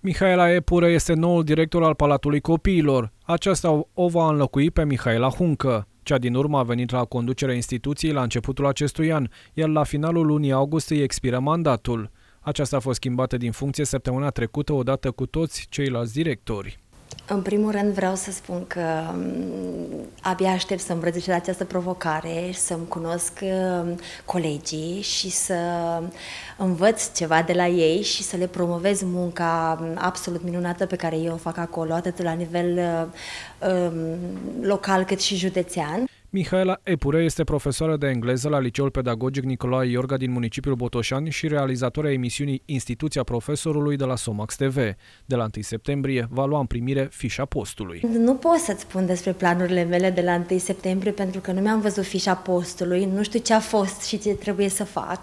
Mihaela Epură este noul director al Palatului Copiilor. Aceasta o va înlocui pe Mihaela Huncă. Cea din urmă a venit la conducerea instituției la începutul acestui an, iar la finalul lunii august îi expiră mandatul. Aceasta a fost schimbată din funcție săptămâna trecută odată cu toți ceilalți directori. În primul rând vreau să spun că mm, abia aștept să îmbrățișez această provocare, să-mi cunosc mm, colegii și să învăț ceva de la ei și să le promovez munca mm, absolut minunată pe care eu o fac acolo, atât la nivel local cât și județean. Mihaela Epure este profesoară de engleză la Liceul Pedagogic Nicolae Iorga din municipiul Botoșani și realizatoarea emisiunii Instituția Profesorului de la Somax TV. De la 1 septembrie va lua în primire fișa postului. Nu pot să-ți spun despre planurile mele de la 1 septembrie pentru că nu mi-am văzut fișa postului, nu știu ce a fost și ce trebuie să fac,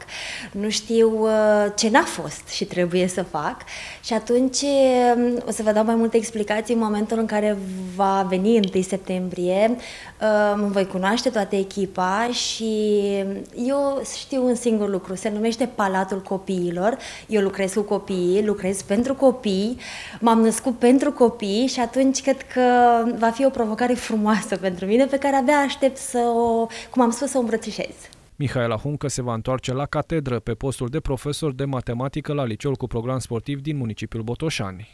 nu știu uh, ce n-a fost și trebuie să fac și atunci um, o să vă dau mai multe explicații în momentul în care va veni 1 septembrie, uh, mă voi cunoaște toată echipa și eu știu un singur lucru, se numește Palatul Copiilor. Eu lucrez cu copii, lucrez pentru copii, m-am născut pentru copii și atunci cred că va fi o provocare frumoasă pentru mine pe care abia aștept să o, cum am spus, să o îmbrățișez. Mihaela Huncă se va întoarce la catedră pe postul de profesor de matematică la liceul cu program sportiv din municipiul Botoșani.